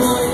Oh,